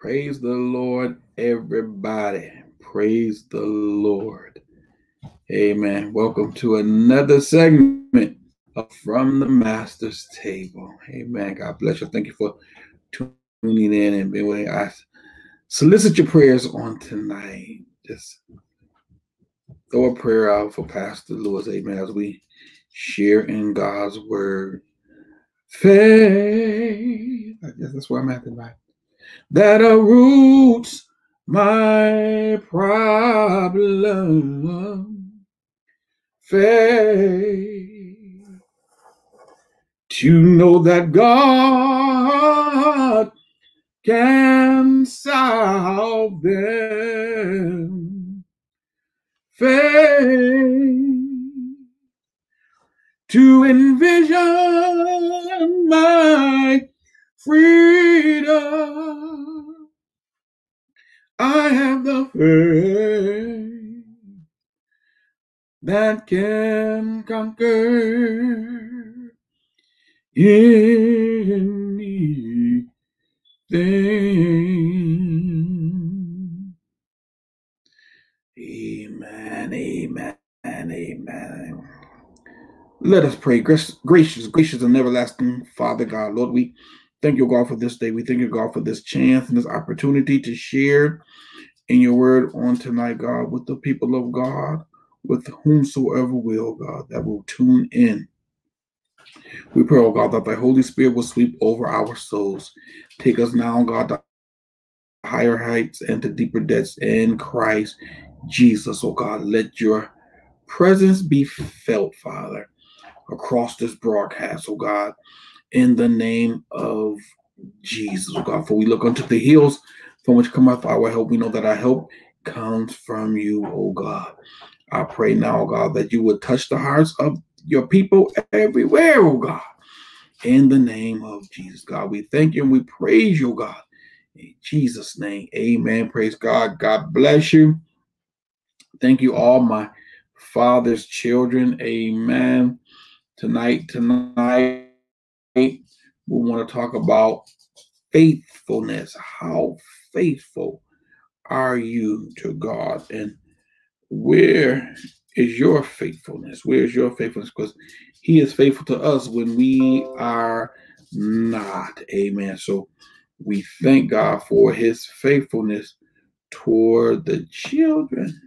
Praise the Lord, everybody. Praise the Lord. Amen. Welcome to another segment From the Master's Table. Amen. God bless you. Thank you for tuning in and being with us. solicit your prayers on tonight. Just throw a prayer out for Pastor Lewis. Amen. As we share in God's word. Faith. I guess that's where I'm at tonight that roots my problem. Faith to know that God can solve them. Faith to envision my freedom. I have the faith that can conquer anything. Amen, amen, amen. Let us pray. Gracious, gracious, and everlasting Father God, Lord, we Thank you, God, for this day. We thank you, God, for this chance and this opportunity to share in your word on tonight, God, with the people of God, with whomsoever will, God, that will tune in. We pray, oh God, that the Holy Spirit will sweep over our souls. Take us now, God, to higher heights and to deeper depths in Christ Jesus, oh God. Let your presence be felt, Father, across this broadcast, oh God in the name of Jesus, oh God. For we look unto the hills from which cometh our help. We know that our help comes from you, oh God. I pray now, oh God, that you would touch the hearts of your people everywhere, oh God. In the name of Jesus, God, we thank you and we praise you, oh God. In Jesus' name, amen. Praise God. God bless you. Thank you, all my father's children. Amen. Tonight, tonight, we want to talk about faithfulness. How faithful are you to God? And where is your faithfulness? Where is your faithfulness? Because He is faithful to us when we are not. Amen. So we thank God for His faithfulness toward the children,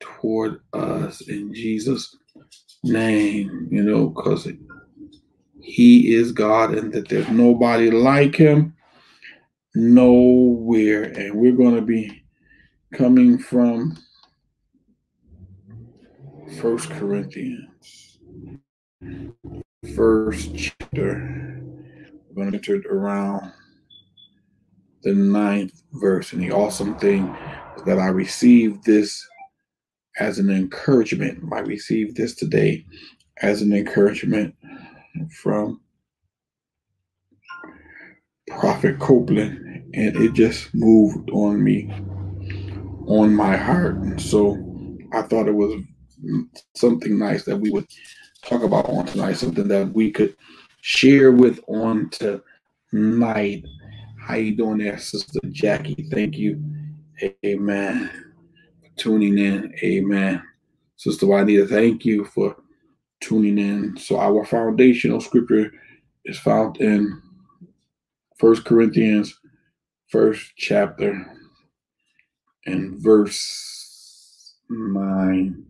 toward us in Jesus' name, you know, because he is God and that there's nobody like him nowhere. And we're going to be coming from First Corinthians, first chapter. We're going to enter around the ninth verse. And the awesome thing that I received this as an encouragement. I received this today as an encouragement from Prophet Copeland, and it just moved on me, on my heart. And so I thought it was something nice that we would talk about on tonight, something that we could share with on tonight. How you doing there, Sister Jackie? Thank you. Amen. Tuning in. Amen. Sister Juanita, thank you for tuning in. So our foundational scripture is found in First Corinthians, first chapter, and verse nine.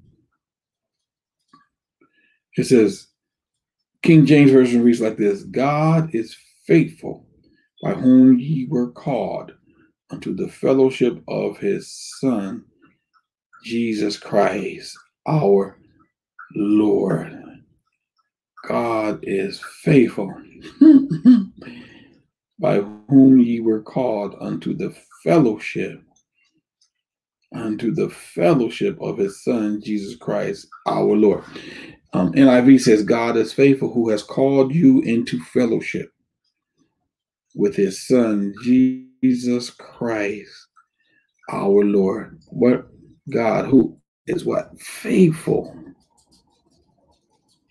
It says, King James Version reads like this God is faithful, by whom ye were called unto the fellowship of his Son, Jesus Christ, our Lord. God is faithful, by whom ye were called unto the fellowship, unto the fellowship of his Son, Jesus Christ, our Lord. Um, NIV says, God is faithful, who has called you into fellowship with his Son, Jesus Christ, our Lord. What God, who is what? Faithful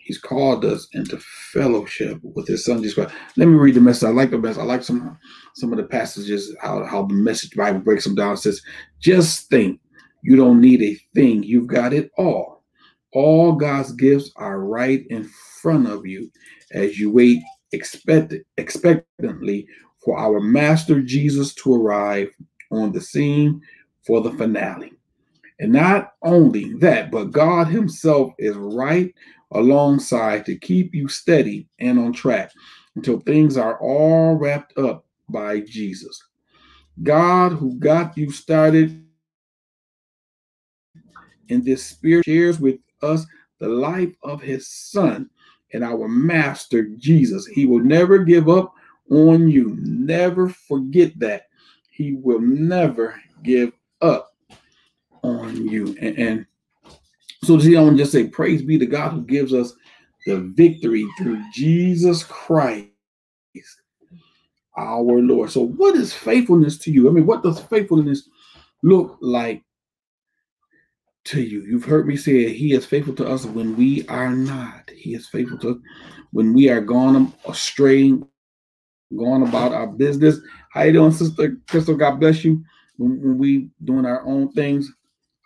He's called us into fellowship with his son Jesus Christ. Let me read the message. I like the message. I like some some of the passages, how, how the message Bible breaks them down. It says, just think you don't need a thing. You've got it all. All God's gifts are right in front of you as you wait expect, expectantly for our Master Jesus to arrive on the scene for the finale. And not only that, but God Himself is right alongside to keep you steady and on track until things are all wrapped up by Jesus. God, who got you started in this spirit, shares with us the life of His Son and our Master Jesus. He will never give up on you. Never forget that. He will never give up on you. And, and so I want to just say, praise be to God who gives us the victory through Jesus Christ, our Lord. So, what is faithfulness to you? I mean, what does faithfulness look like to you? You've heard me say He is faithful to us when we are not. He is faithful to us when we are gone astray, going about our business. How you doing, Sister Crystal? God bless you. When we doing our own things,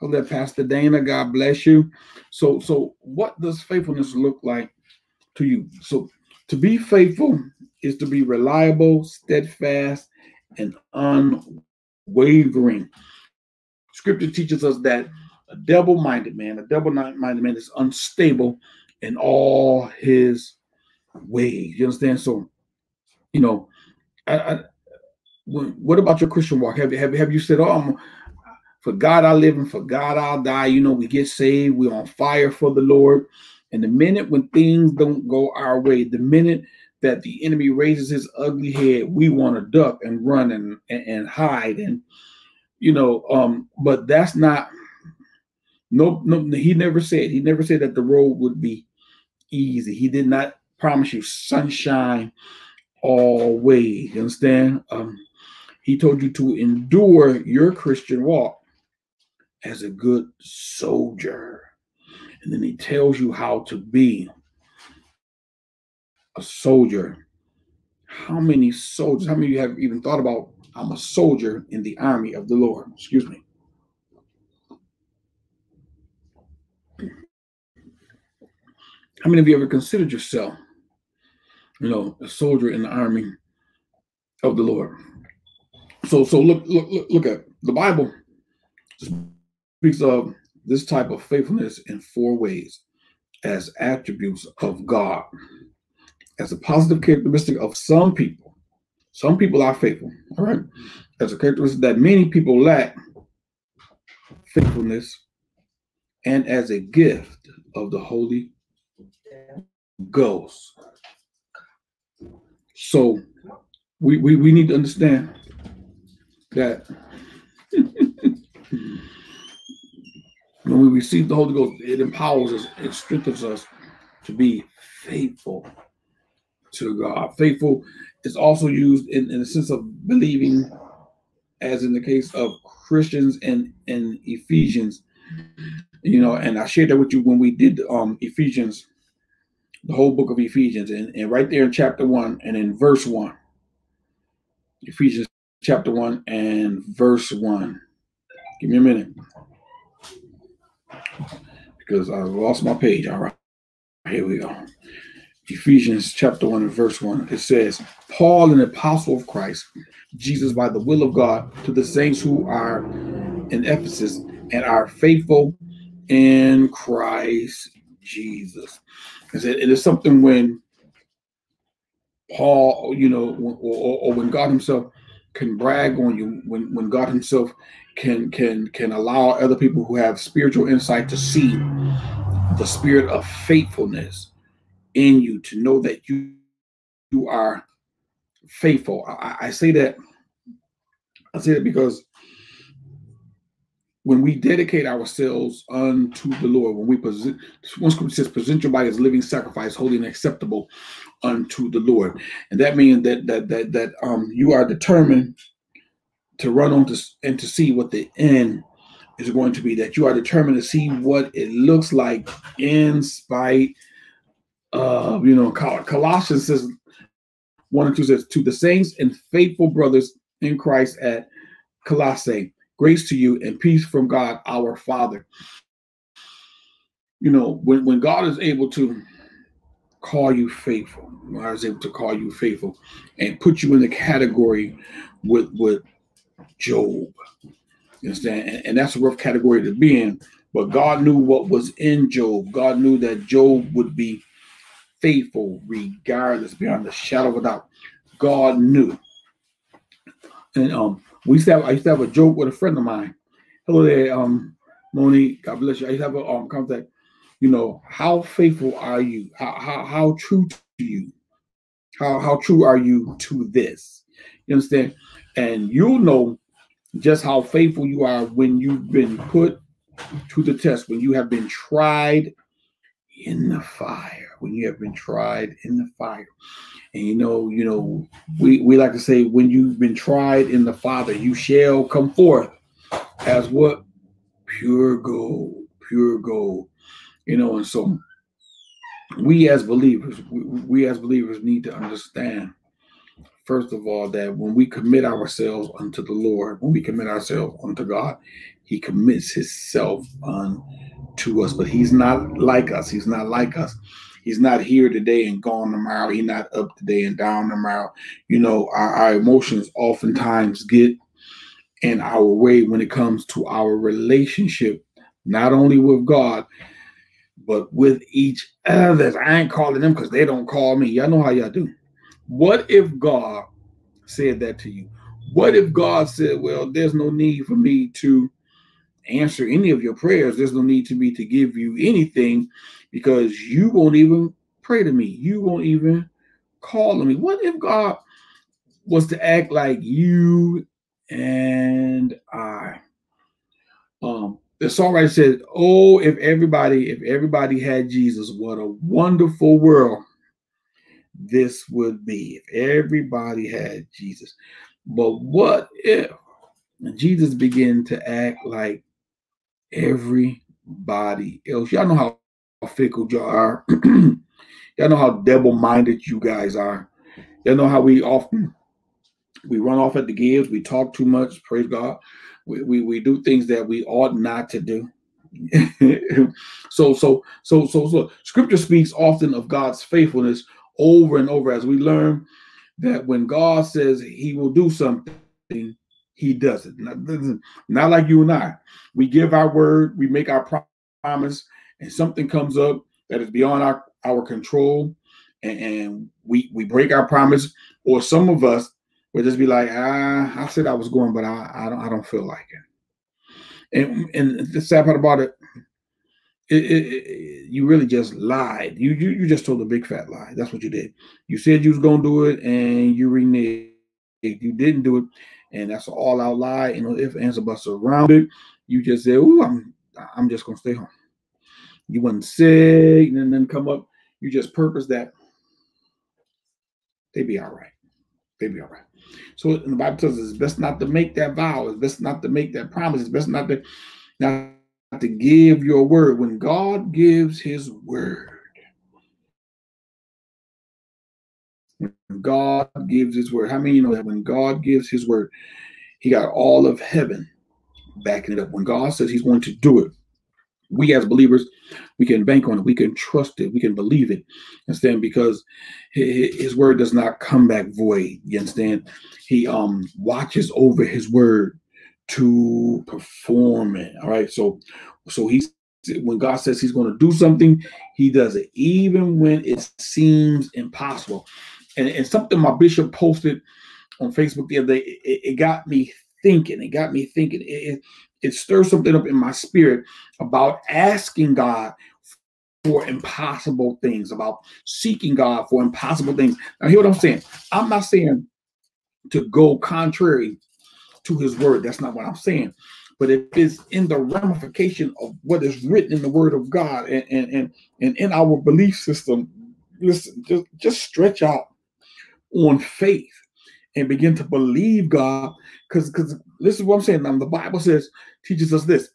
That Pastor Dana, God bless you. So, so what does faithfulness look like to you? So, to be faithful is to be reliable, steadfast, and unwavering. Scripture teaches us that a double-minded man, a double-minded man is unstable in all his ways. You understand? So, you know, I, I, what about your Christian walk? Have, you have, have you said, oh, I'm, for God I live and for God I'll die. You know, we get saved, we're on fire for the Lord. And the minute when things don't go our way, the minute that the enemy raises his ugly head, we want to duck and run and, and, and hide. And, you know, um, but that's not, no, no, he never said, he never said that the road would be easy. He did not promise you sunshine always. You understand? Um, he told you to endure your Christian walk as a good soldier. And then he tells you how to be a soldier. How many soldiers, how many of you have even thought about I'm a soldier in the army of the Lord? Excuse me. How many of you ever considered yourself, you know, a soldier in the army of the Lord? So, so look, look, look, look at the Bible speaks of this type of faithfulness in four ways as attributes of God, as a positive characteristic of some people. Some people are faithful, all right? As a characteristic that many people lack faithfulness, and as a gift of the Holy Ghost. So we, we, we need to understand that When we receive the Holy Ghost, it empowers us, it strengthens us to be faithful to God. Faithful is also used in, in the sense of believing, as in the case of Christians and in Ephesians. You know, and I shared that with you when we did um Ephesians, the whole book of Ephesians, and, and right there in chapter one and in verse one. Ephesians chapter one and verse one. Give me a minute because I lost my page. All right, here we go. Ephesians chapter 1 and verse 1. It says, Paul, an apostle of Christ, Jesus by the will of God, to the saints who are in Ephesus and are faithful in Christ Jesus. It is something when Paul, you know, or, or, when God Himself can brag on you, when, when God Himself can can can allow other people who have spiritual insight to see the spirit of faithfulness in you to know that you you are faithful. I, I say that i say that because when we dedicate ourselves unto the Lord, when we present, one scripture says, present your body as living sacrifice, holy and acceptable unto the Lord, and that means that that that that um you are determined to run on to and to see what the end is going to be. That you are determined to see what it looks like in spite of, you know, Colossians says one and two says to the saints and faithful brothers in Christ at Colossae, grace to you and peace from God our Father. You know, when, when God is able to call you faithful, God is able to call you faithful and put you in the category with with Job. You understand? And, and that's a rough category to be in. But God knew what was in Job. God knew that Job would be faithful regardless, beyond the shadow of a doubt. God knew. And um, we used to have, I used to have a joke with a friend of mine. Hello there, um, Monique. God bless you. I used to have a um contact. You know, how faithful are you? How how, how true to you? How how true are you to this? You understand? And you'll know just how faithful you are when you've been put to the test, when you have been tried in the fire, when you have been tried in the fire. And you know, you know, we, we like to say, when you've been tried in the Father, you shall come forth as what? Pure gold, pure gold. You know, and so we as believers, we, we as believers need to understand, first of all, that when we commit ourselves unto the Lord, when we commit ourselves unto God, He commits Himself unto us. But He's not like us. He's not like us. He's not here today and gone tomorrow. He's not up today and down tomorrow. You know, our, our emotions oftentimes get in our way when it comes to our relationship, not only with God, but with each other. I ain't calling them because they don't call me. Y'all know how y'all do. What if God said that to you? What if God said, Well, there's no need for me to answer any of your prayers? There's no need to me to give you anything because you won't even pray to me. You won't even call on me. What if God was to act like you and I? Um, the songwriter said, "Oh, if everybody, if everybody had Jesus, what a wonderful world this would be if everybody had Jesus." But what if Jesus began to act like everybody else? Y'all know how fickle y'all are. Y'all know how double-minded you guys are. Y'all know how we often we run off at the gears. We talk too much. Praise God. We, we, we do things that we ought not to do. so so so so so scripture speaks often of God's faithfulness over and over as we learn that when God says he will do something, he does it. Not, not like you and I. We give our word, we make our promise, and something comes up that is beyond our, our control and, and we we break our promise, or some of us will just be like, ah, I said I was going, but I, I don't I don't feel like it. And and the sad part about it, it, it, it, you really just lied. You, you you just told a big fat lie. That's what you did. You said you was gonna do it, and you reneged. You didn't do it, and that's an all out lie. You know, if answer buts around it, you just say, "Oh, I'm I'm just gonna stay home." You wasn't sick and then come up. You just purpose that. They be all right. They be all right. So the Bible tells us it's best not to make that vow. It's best not to make that promise. It's best not to not to give your word. When God gives his word, God gives his word, how many you know that when God gives his word, he got all of heaven backing it up. When God says he's going to do it, we as believers, we can bank on it, we can trust it, we can believe it. Understand? Because his word does not come back void. You understand? He um watches over his word to perform it. All right. So so he's when God says he's going to do something, he does it, even when it seems impossible. And, and something my bishop posted on Facebook the other day, it, it got me thinking. It got me thinking. It, it stirs something up in my spirit about asking God for impossible things, about seeking God for impossible things. Now, hear what I'm saying. I'm not saying to go contrary to his word. That's not what I'm saying. But if it's in the ramification of what is written in the word of God and and and, and in our belief system, listen, just, just stretch out on faith and begin to believe God. Because because this is what I'm saying. Now the Bible says teaches us this.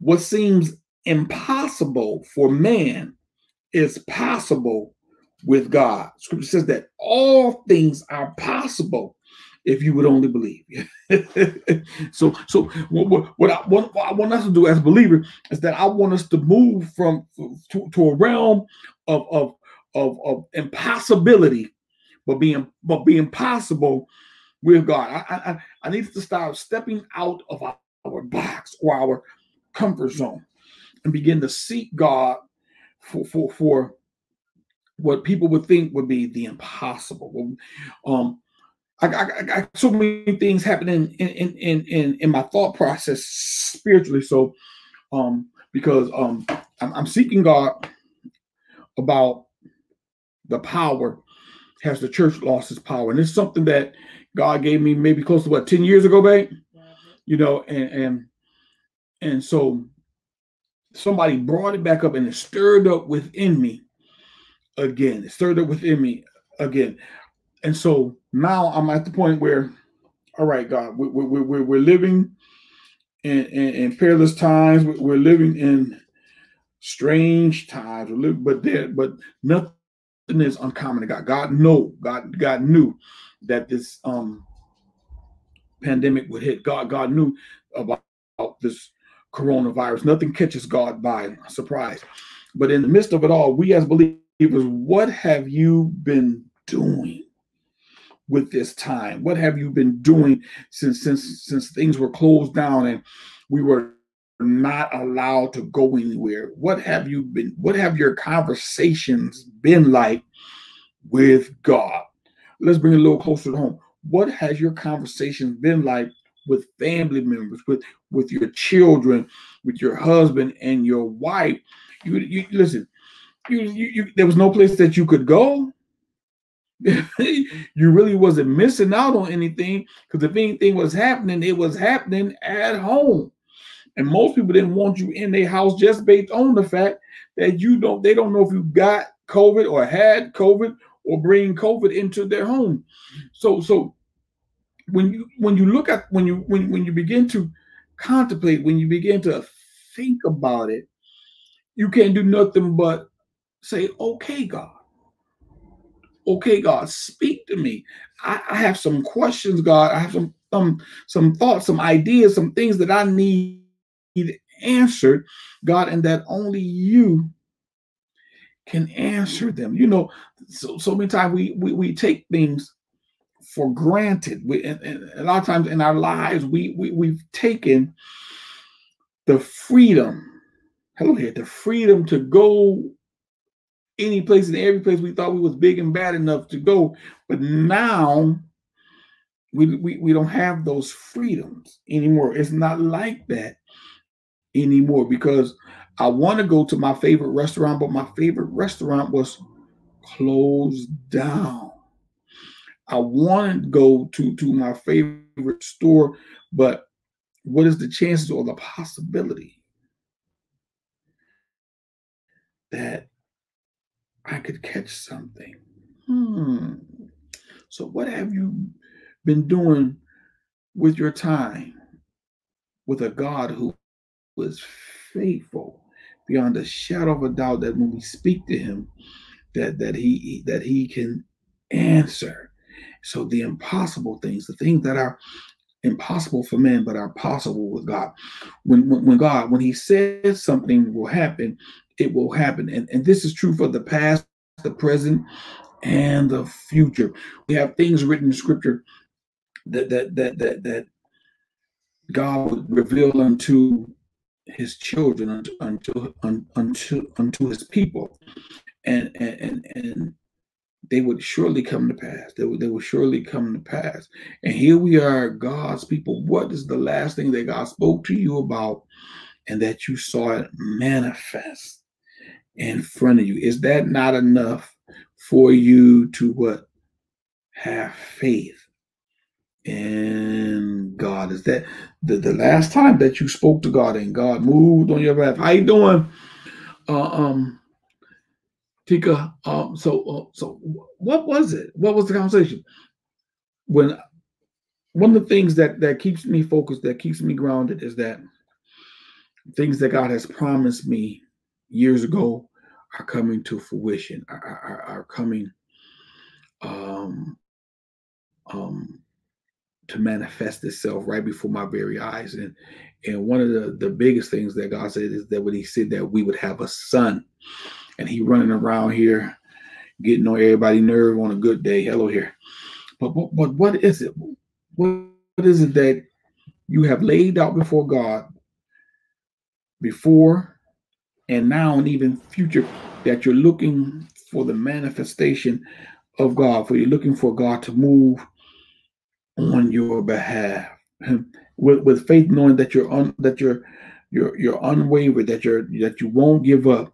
What seems impossible for man is possible with God. Scripture says that all things are possible if you would only believe. so, so what, what, I want, what I want us to do as believers is that I want us to move from to, to a realm of, of of of impossibility, but being but being possible with God. I I, I need to start stepping out of our, our box or our comfort zone and begin to seek God for for for what people would think would be the impossible. Um, I, I, I got so many things happening in in, in in in my thought process spiritually. So, um, because um, I'm, I'm seeking God about the power. Has the church lost its power? And it's something that God gave me maybe close to what ten years ago, babe. Mm-hmm. You know, and and and so somebody brought it back up and it stirred up within me again. It stirred up within me again. And so now I'm at the point where, all right, God, we, we, we, we're living in, in, in perilous times. We're living in strange times. but there, but nothing is uncommon to God. God know, God, God knew that this um pandemic would hit. God, God knew about, about this coronavirus. Nothing catches God by surprise. But in the midst of it all, we as believers, what have you been doing? with this time? What have you been doing since since since things were closed down and we were not allowed to go anywhere? What have you been what have your conversations been like with God? Let's bring it a little closer to home. What has your conversations been like with family members, with with your children, with your husband and your wife? You, you listen, you, you, you there was no place that you could go you really wasn't missing out on anything because if anything was happening, it was happening at home. And most people didn't want you in their house just based on the fact that you don't, they don't know if you got COVID or had COVID or bring COVID into their home. So, so when you when you look at when you when when you begin to contemplate, when you begin to think about it, you can't do nothing but say, okay, God okay, God, speak to me. I, I have some questions, God. I have some some some thoughts, some ideas, some things that I need answered, God, and that only you can answer them. You know, so so many times we we, we take things for granted. We and, and a lot of times in our lives we, we we've taken the freedom. Hello here, the freedom to go any place and every place we thought we was big and bad enough to go. But now we, we, we don't have those freedoms anymore. It's not like that anymore because I want to go to my favorite restaurant, but my favorite restaurant was closed down. I want to go to, to my favorite store, but what is the chances or the possibility that I could catch something. Hmm. So, what have you been doing with your time with a God who is faithful beyond a shadow of a doubt that when we speak to him, that that he that he can answer. So the impossible things, the things that are impossible for men but are possible with God. When, when, when God, when He says something will happen, it will happen. And, and this is true for the past, the present, and the future. We have things written in scripture that that that that, that God would reveal unto his children unto unto unto his people. And and and, and they would surely come to pass. They would, they would surely come to pass. And here we are, God's people. What is the last thing that God spoke to you about and that you saw it manifest in front of you? Is that not enough for you to what? Have faith in God. Is that the, the last time that you spoke to God and God moved on your behalf? How you doing? Uh, um, Tika, um, so uh, so what was it? What was the conversation? When one of the things that that keeps me focused, that keeps me grounded, is that things that God has promised me years ago, are coming to fruition, are, are, are coming um, um, to manifest itself right before my very eyes. And and one of the, the biggest things that God said is that when He said that we would have a son, and He running around here getting on everybody nerve on a good day. Hello here. But, but, but what is it? What, what is it that you have laid out before God before and now and even future that you're looking for the manifestation of God, for you're looking for God to move on your behalf with, with faith, knowing that you're un, that you're you're you're unwavered, that you're that you won't give up,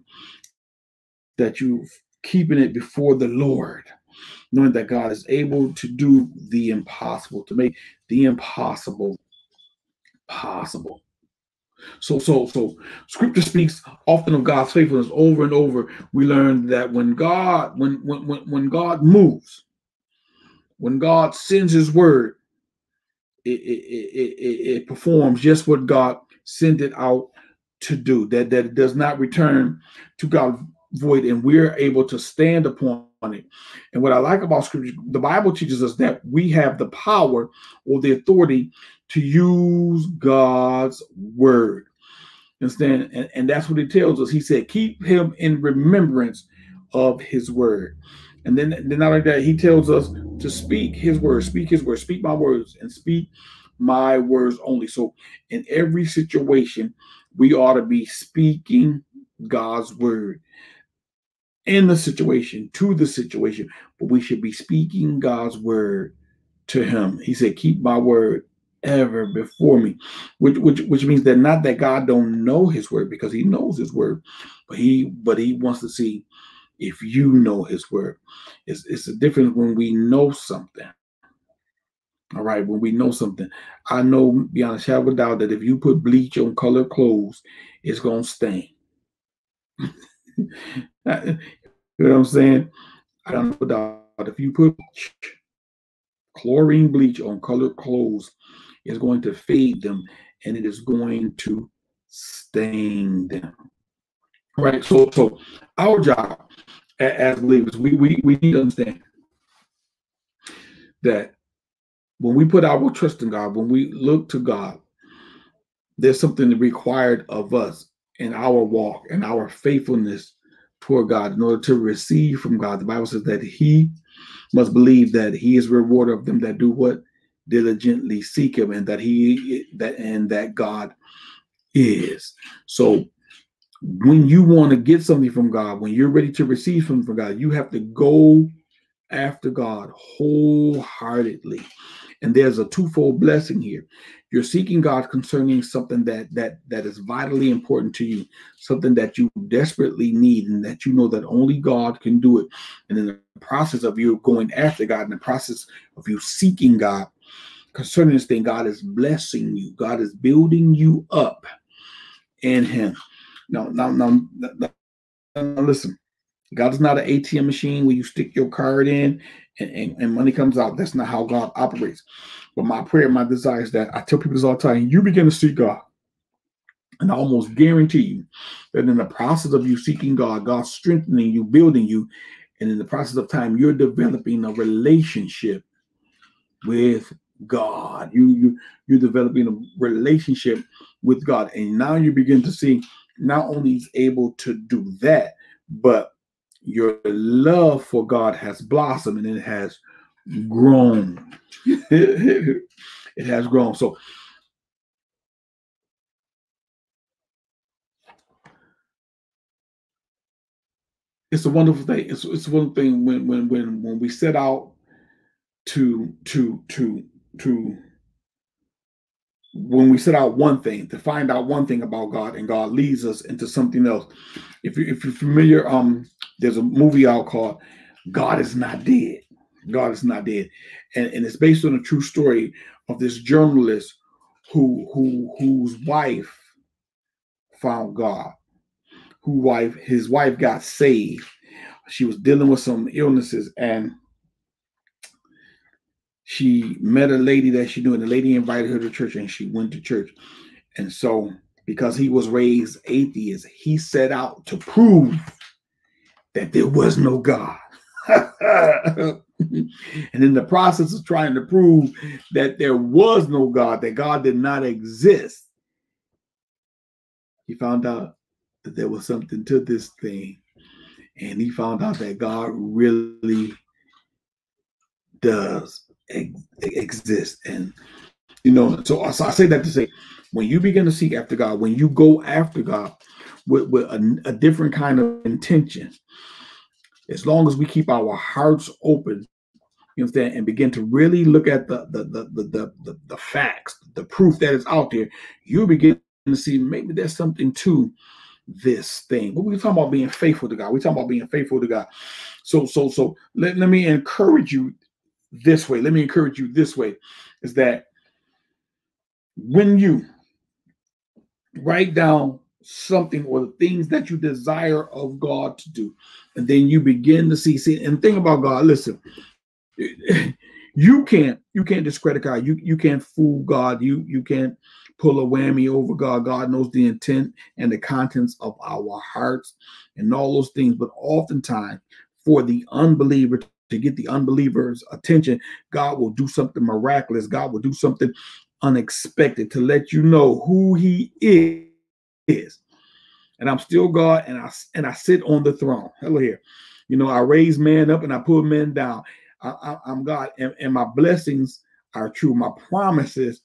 that you're keeping it before the Lord, knowing that God is able to do the impossible, to make the impossible possible. So, so, so scripture speaks often of God's faithfulness over and over. We learn that when God, when when, when God moves, when God sends his word, it, it, it, it, performs just what God sent it out to do. That that it does not return to God void, and we're able to stand upon it. And what I like about scripture, the Bible teaches us that we have the power or the authority to use God's word. Understand? And, and that's what he tells us. He said, keep him in remembrance of his word. And then, then not only that, he tells us to speak his word, speak his word, speak my words, and speak my words only. So in every situation, we ought to be speaking God's word in the situation, to the situation, but we should be speaking God's word to him. He said, Keep my word ever before me. Which which which means that not that God don't know his word, because he knows his word, but he but he wants to see if you know his word. It's it's a difference when we know something. All right, when we know something. I know beyond a shadow of a doubt that if you put bleach on colored clothes, it's gonna stain. you know what I'm saying? I don't know doubt if you put chlorine bleach on colored clothes, it's going to fade them and it is going to stain them. Right. So so our job as believers, we we, we need to understand that when we put our trust in God, when we look to God, there's something required of us in our walk and our faithfulness toward God in order to receive from God. The Bible says that He must believe that He is rewarder of them that do what diligently seek Him, and that He that and that God is. So when you want to get something from God, when you're ready to receive something from God, you have to go after God wholeheartedly. And there's a twofold blessing here. You're seeking God concerning something that that that is vitally important to you, something that you desperately need, and that you know that only God can do it. And in the process of you going after God, in the process of you seeking God concerning this thing, God is blessing you. God is building you up in Him. Now, now, now, listen. God is not an ATM machine where you stick your card in and, and, and, money comes out. That's not how God operates. But my prayer, my desire is that I tell people this all the time you begin to seek God. And I almost guarantee you that in the process of you seeking God, God's strengthening you, building you, and in the process of time, you're developing a relationship with God. You you you're developing a relationship with God, and now you begin to see not only is able to do that, but your love for God has blossomed and it has grown. it has grown. So it's a wonderful thing. It's it's one thing when when when when we set out to to to to when we set out one thing to find out one thing about God and God leads us into something else. If you if you're familiar, um, there's a movie out called God is Not Dead. God is Not Dead. And, and it's based on a true story of this journalist who who whose wife found God. Who wife his wife got saved. She was dealing with some illnesses and she met a lady that she knew, and the lady invited her to church, and she went to church. And so, because he was raised atheist, he set out to prove that there was no God. and in the process of trying to prove that there was no God, that God did not exist, he found out that there was something to this thing. And he found out that God really does exist. And, you know, so, so I say that to say, when you begin to seek after God, when you go after God with, with a, a different kind of intention, as long as we keep our hearts open, you understand, and begin to really look at the the the the the, the, the facts, the proof that is out there, you begin to see maybe there's something to this thing. But we're talking about being faithful to God. We're talking about being faithful to God. So, so, so let, let me encourage you this way. Let me encourage you this way is that when you write down something or the things that you desire of God to do. And then you begin to see, see, and think about God. Listen, you can't you can't discredit God. You you can't fool God. You you can't pull a whammy over God. God knows the intent and the contents of our hearts and all those things. But oftentimes, for the unbeliever to get the unbeliever's attention, God will do something miraculous. God will do something unexpected to let you know who He is. And I'm still God and I and I sit on the throne. Hello here. You know, I raise man up and I put men down. I, am God and, and my blessings are true. My promises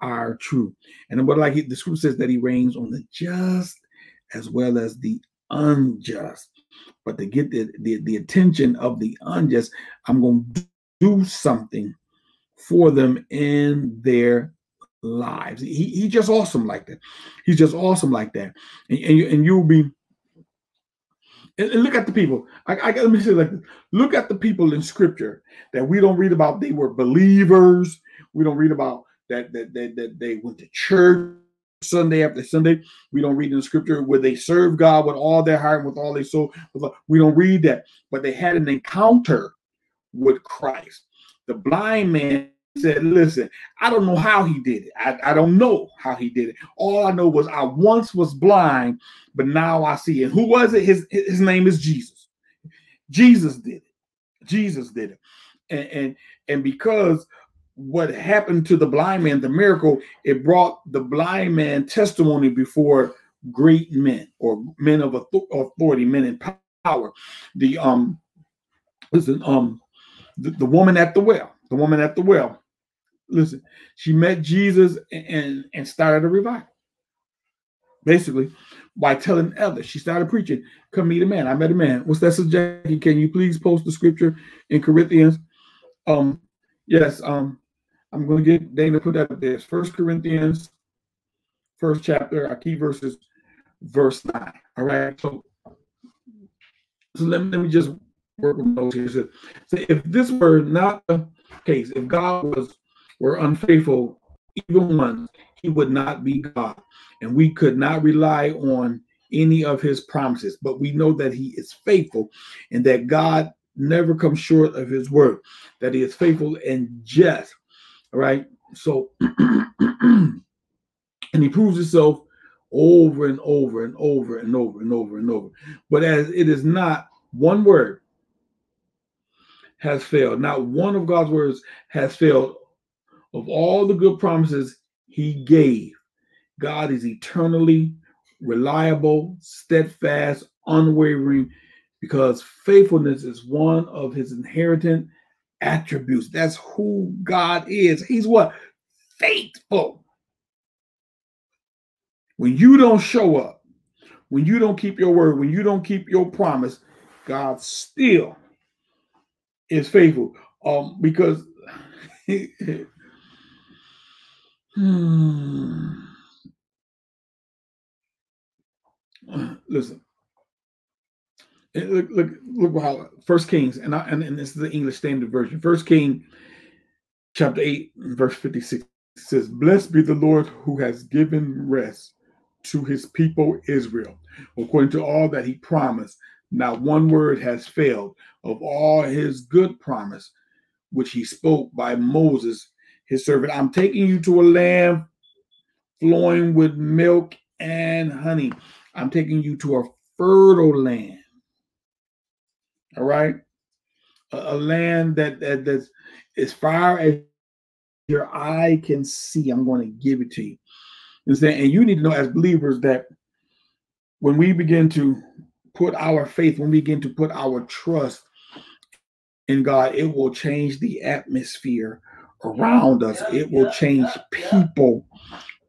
are true. And what like the scripture says that he reigns on the just as well as the unjust. But to get the, the, the attention of the unjust, I'm going to do something for them in their lives. He, he's just awesome like that. He's just awesome like that. And, and, you, and you'll be and, and look at the people. I, I let me say like look at the people in scripture that we don't read about. They were believers. We don't read about that that, that, that they went to church Sunday after Sunday. We don't read in the scripture where they serve God with all their heart and with all their soul. We don't read that, but they had an encounter with Christ. The blind man said, Listen, I don't know how he did it. I, I don't know how he did it. All I know was I once was blind, but now I see. And who was it? His, his name is Jesus. Jesus did it. Jesus did it. And, and, and because what happened to the blind man, the miracle, it brought the blind man testimony before great men or men of authority, men in power. The um listen, um the, the woman at the well, the woman at the well, listen, she met Jesus and, and started a revival. Basically, by telling others, she started preaching, Come meet a man. I met a man. What's that, Sister Jackie? Can you please post the scripture in Corinthians? Um, yes, um, I'm going to get Dana put up there. First Corinthians, first chapter, our key verses, verse 9. All right. So, so let, me, let me just work with those here. So if this were not the case, if God was were unfaithful even once, he would not be God. And we could not rely on any of his promises. But we know that he is faithful and that God never comes short of his word, that he is faithful and just. Right. So, and he proves himself over and over and over and over and over and over. But as it is not one word has failed, not one of God's words has failed of all the good promises he gave, God is eternally reliable, steadfast, unwavering, because faithfulness is one of his inherent attributes. That's who God is. He's what? Faithful. When you don't show up, when you don't keep your word, when you don't keep your promise, God still is faithful. Um, because Hmm. Listen. Look, look, look how First Kings, and, I, and and this is the English Standard Version. First King, chapter eight, verse fifty-six says, "Blessed be the Lord who has given rest to His people Israel, according to all that He promised. Not one word has failed of all His good promise, which He spoke by Moses his servant. I'm taking you to a land flowing with milk and honey. I'm taking you to a fertile land. All right. A, a land that, that that's as far as your eye can see, I'm going to give it to you. Understand? And you need to know as believers that when we begin to put our faith, when we begin to put our trust in God, it will change the atmosphere around us. It will change people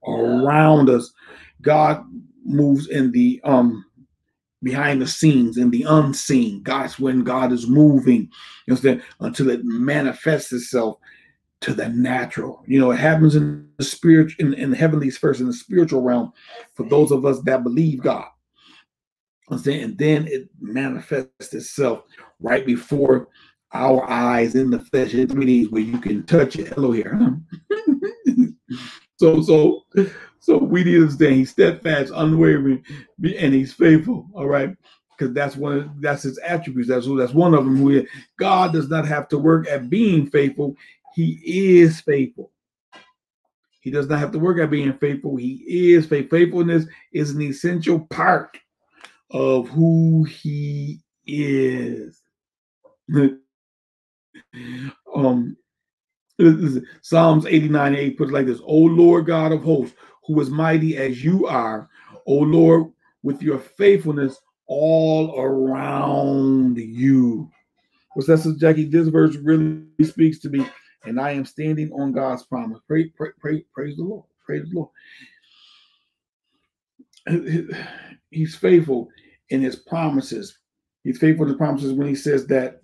around us. God moves in the um behind the scenes and the unseen. God's when God is moving, you understand, until it manifests itself to the natural. You know, it happens in the spirit, in, in the heavenlies first, in the spiritual realm, for those of us that believe God. And then it manifests itself right before our eyes in the flesh in 3D where you can touch it. Hello here. so so so we need to understand he's steadfast, unwavering, and he's faithful. All right. Because that's one of, that's his attributes. That's that's one of them. Where God does not have to work at being faithful. He is faithful. He does not have to work at being faithful. He is faithful. Faithfulness is an essential part of who he is. um Psalms 89 8 puts it like this O Lord God of hosts, who is mighty as you are, O Lord, with your faithfulness all around you. What's that, Sister Jackie? This verse really speaks to me and I am standing on God's promise. Pray, pray, pray, praise the Lord. Praise the Lord. He's faithful in his promises. He's faithful in his promises when he says that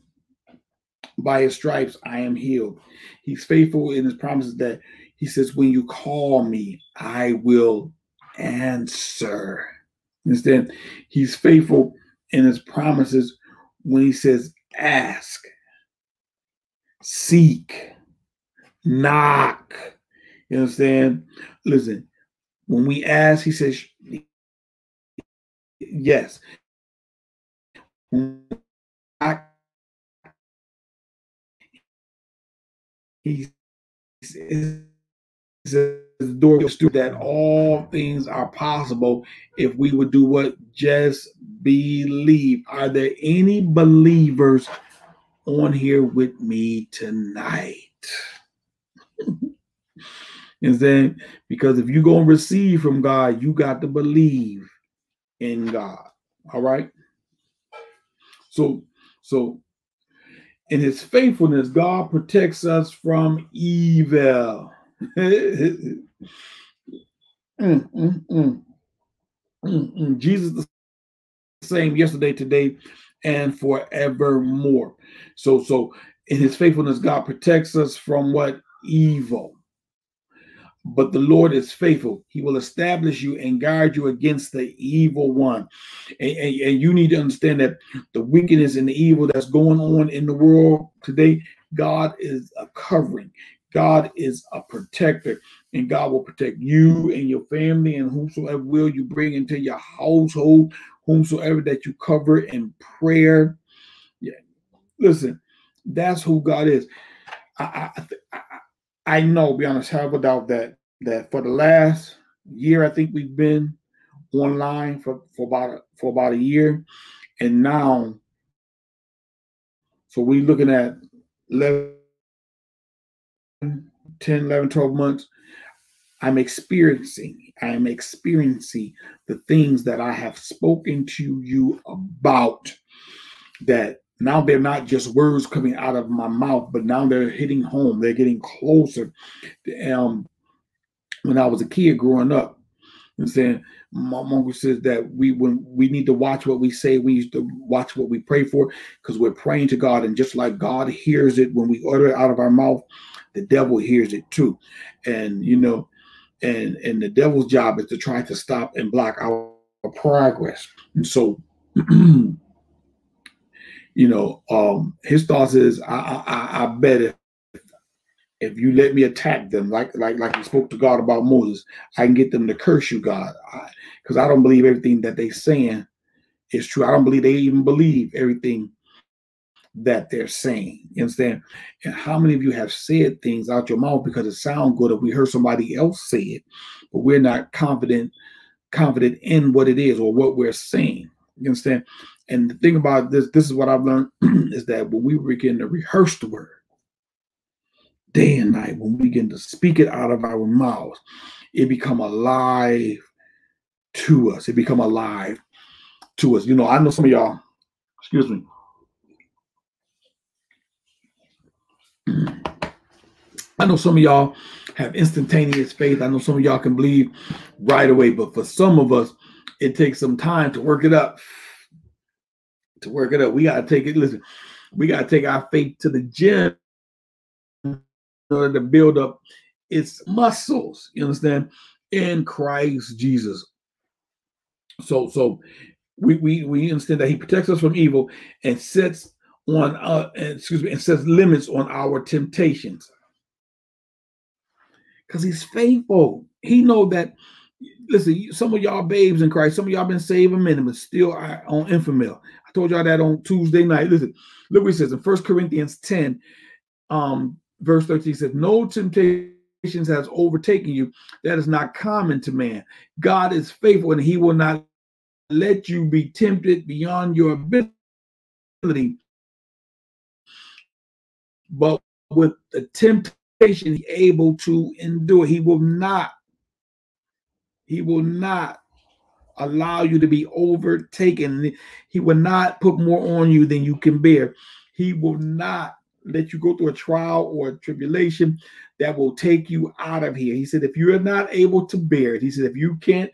by his stripes I am healed. He's faithful in his promises that he says, When you call me, I will answer. Understand? He's faithful in his promises when he says, Ask, seek, knock. You understand? Listen, when we ask, he says, yes. He says the door that all things are possible if we would do what just believe. Are there any believers on here with me tonight? and then because if you're to receive from God, you got to believe in God. All right. So, so in his faithfulness, God protects us from evil. Jesus the same yesterday, today, and forevermore. So, so in his faithfulness, God protects us from what evil. But the Lord is faithful. He will establish you and guard you against the evil one. And, and, and, you need to understand that the wickedness and the evil that's going on in the world today, God is a covering. God is a protector, and God will protect you and your family and whomsoever will you bring into your household, whomsoever that you cover in prayer. Yeah. Listen, that's who God is. I, I, I know beyond a shadow of a doubt that that for the last year, I think we've been online for, for about for about a year, and now, so we're looking at 11, 10, 11, 12 months. I'm experiencing, I am experiencing the things that I have spoken to you about that now they're not just words coming out of my mouth, but now they're hitting home. They're getting closer. Um, when I was a kid growing up, and saying my says that we when we need to watch what we say, we need to watch what we pray for because we're praying to God, and just like God hears it when we utter it out of our mouth, the devil hears it too, and you know, and and the devil's job is to try to stop and block our progress, and so you know, um, his thoughts is, I, I, I bet if, if you let me attack them, like like like he spoke to God about Moses, I can get them to curse you, God, because I, don't believe everything that they're saying is true. I don't believe they even believe everything that they're saying. You understand? And how many of you have said things out your mouth because it sounds good, or we heard somebody else say it, but we're not confident confident in what it is or what we're saying. You understand? And the thing about this, this is what I've learned is that when we begin to rehearse the word day and night, when we begin to speak it out of our mouths, it become alive to us. It become alive to us. You know, I know some of y'all, excuse me. I know some of y'all have instantaneous faith. I know some of y'all can believe right away, but for some of us, it takes some time to work it up. To work it up, we gotta take it. Listen, we gotta take our faith to the gym in order to build up its muscles. You understand? In Christ Jesus. So, so we we we understand that He protects us from evil and sets on uh excuse me and sets limits on our temptations because he's faithful. He know that. Listen, some of y'all babes in Christ, some of y'all been saved a minute, but still on Enfamil. I told y'all that on Tuesday night. Listen, look what he says in First Corinthians 10, um, verse 13 He says, No temptations has overtaken you that is not common to man. God is faithful and he will not let you be tempted beyond your ability. But with the temptation, he's able to endure. He will not, he will not allow you to be overtaken. He will not put more on you than you can bear. He will not let you go through a trial or a tribulation that will take you out of here. He said, if you're not able to bear it, he said, if you can't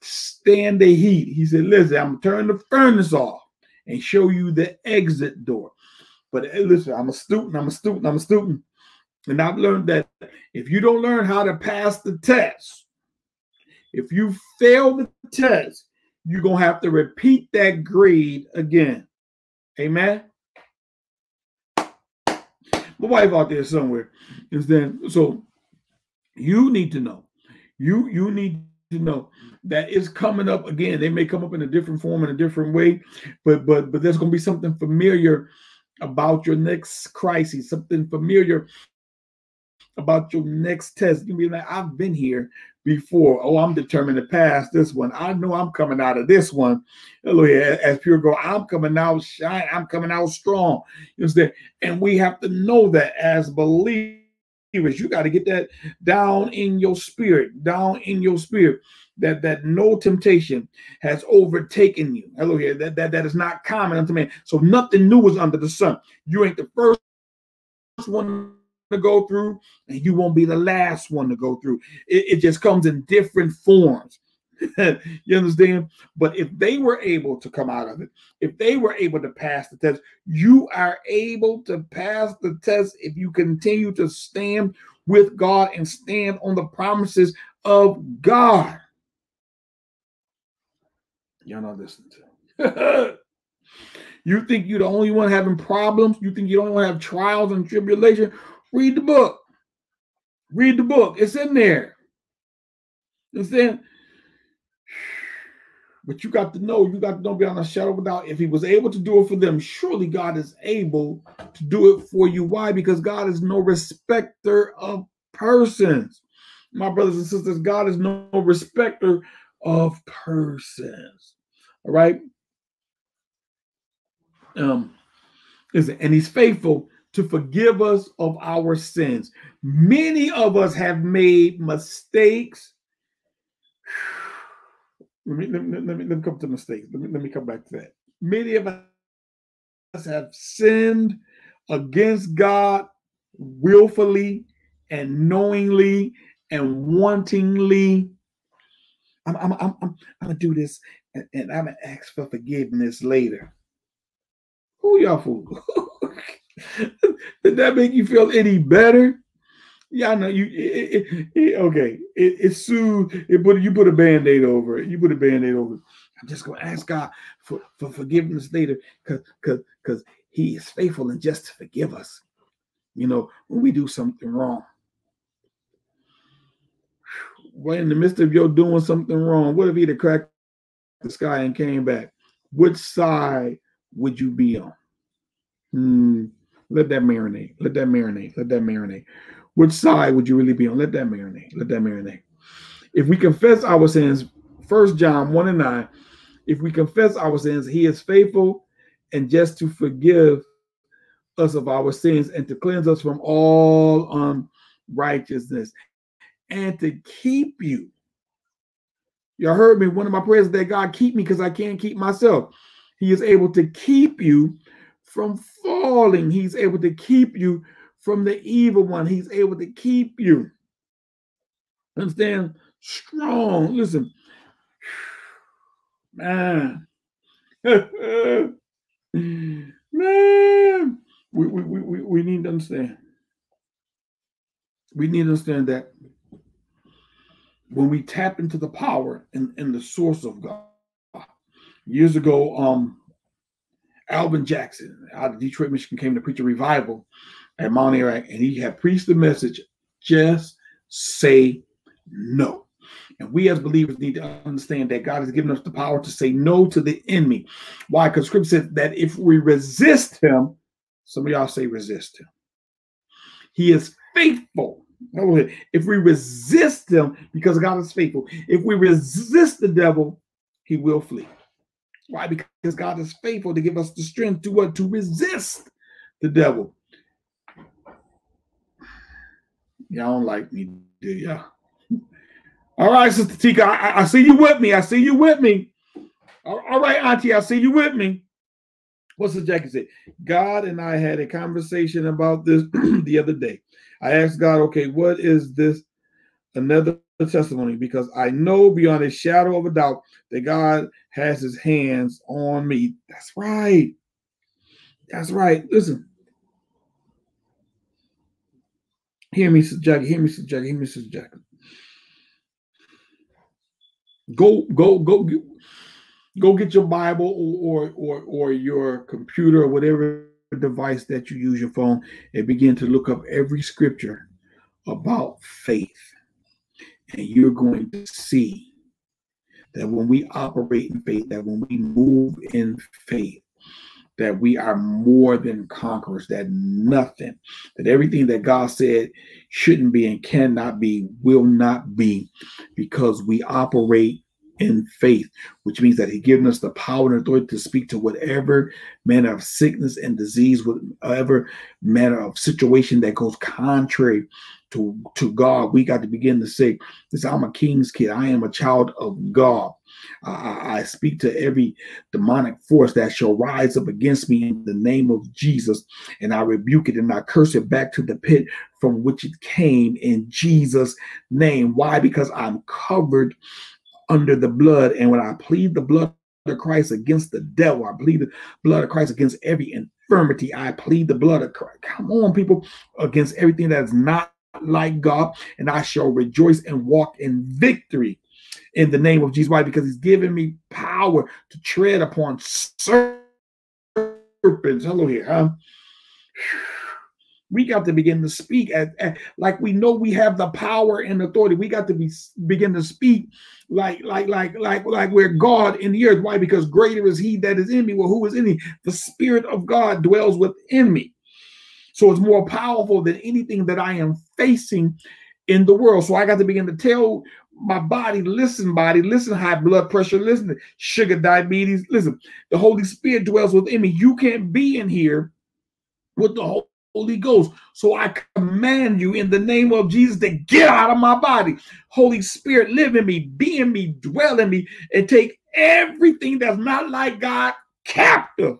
stand the heat, he said, listen, I'm gonna turn the furnace off and show you the exit door. But eh, listen, I'm a student, I'm a student, I'm a student. And I've learned that if you don't learn how to pass the test, if you fail the test, you're going to have to repeat that grade again. Amen. Wife out there somewhere is then so you need to know. You you need to know that it's coming up again. They may come up in a different form in a different way, but but but there's going to be something familiar about your next crisis, something familiar about your next test. You be like, I've been here before. Oh, I'm determined to pass this one. I know I'm coming out of this one. Hallelujah. As pure gold, I'm coming out shine. I'm coming out strong. You understand? And we have to know that as believers. You got to get that down in your spirit, down in your spirit. That that no temptation has overtaken you. Hallelujah. That that, that is not common unto man. So nothing new is under the sun. You ain't the first one to go through, and you won't be the last one to go through. It, it just comes in different forms. you understand? But if they were able to come out of it, if they were able to pass the test, you are able to pass the test if you continue to stand with God and stand on the promises of God. Y'all not listening to. you think you're the only one having problems? You think you don't want to have trials and tribulation? Read the book. Read the book. It's in there. You understand? But you got to know, you got to know beyond a shadow of a doubt. If he was able to do it for them, surely God is able to do it for you. Why? Because God is no respecter of persons. My brothers and sisters, God is no respecter of persons. All right. Um, listen, and he's faithful to forgive us of our sins. Many of us have made mistakes. Let me, let me, let me, let me come to mistakes. Let me, let me come back to that. Many of us have sinned against God willfully and knowingly and wantingly. I'm, I'm, I'm, I'm, I'm gonna do this and, and I'm gonna ask for forgiveness later. Who y'all fool? Did that make you feel any better? Yeah, I know you. It, it, it, okay, it, it soothed. It put you put a band-aid over it. You put a band-aid over it. I'm just gonna ask God for, for forgiveness later, cause cause cause He is faithful and just to forgive us. You know when we do something wrong. Well, in the midst of your doing something wrong, what if He'd have cracked the sky and came back? Which side would you be on? Hmm. Let that marinate. Let that marinate. Let that marinate. Which side would you really be on? Let that marinate. Let that marinate. If we confess our sins, First John 1 and 9, If we confess our sins, he is faithful and just to forgive us of our sins and to cleanse us from all unrighteousness and to keep you. You heard me. One of my prayers that God keep me because I can't keep myself. He is able to keep you from falling. He's able to keep you from the evil one. He's able to keep you. Understand? Strong. Listen, man. man. We, we, we, we need to understand. We need to understand that when we tap into the power and, and the source of God. Years ago, um, Alvin Jackson out of Detroit, Michigan, came to preach a revival at Mount Ararat, and he had preached the message just say no. And we as believers need to understand that God has given us the power to say no to the enemy. Why? Because scripture says that if we resist him, some of y'all say resist him. He is faithful. If we resist him, because God is faithful, if we resist the devil, he will flee. Why? Because God is faithful to give us the strength to what? To resist the devil. Y'all don't like me, do y'all? All right, Sister Tika, I, I, see you with me. I see you with me. All, all right, Auntie, I see you with me. What's the Jackie say? God and I had a conversation about this the other day. I asked God, okay, what is this? Another testimony because I know beyond a shadow of a doubt that God has his hands on me. That's right. That's right. Listen. Hear me, Sister Jackie. Hear me, Sister Jackie. Hear me, Sister Jackie. Go, go, go, go get your Bible or, or, or your computer or whatever device that you use your phone and begin to look up every scripture about faith. And you're going to see that when we operate in faith, that when we move in faith, that we are more than conquerors, that nothing, that everything that God said shouldn't be and cannot be, will not be, because we operate in faith, which means that He given us the power and authority to speak to whatever manner of sickness and disease, whatever manner of situation that goes contrary to, to God. We got to begin to say, This I'm a king's kid, I am a child of God. I, I speak to every demonic force that shall rise up against me in the name of Jesus, and I rebuke it and I curse it back to the pit from which it came in Jesus' name. Why? Because I'm covered under the blood, and when I plead the blood of Christ against the devil, I plead the blood of Christ against every infirmity. I plead the blood of Christ. Come on, people, against everything that is not like God, and I shall rejoice and walk in victory in the name of Jesus. Why? Because he's given me power to tread upon serpents. Hello here, huh? We got to begin to speak at, at, like we know we have the power and authority. We got to be begin to speak like like like like like we're God in the earth. Why? Because greater is He that is in me. Well, who is in me? The Spirit of God dwells within me. So it's more powerful than anything that I am facing in the world. So I got to begin to tell my body, listen, body, listen, high blood pressure, listen, sugar, diabetes, listen, the Holy Spirit dwells within me. You can't be in here with the Holy Ghost. So I command you in the name of Jesus to get out of my body. Holy Spirit, live in me, be in me, dwell in me, and take everything that's not like God captive.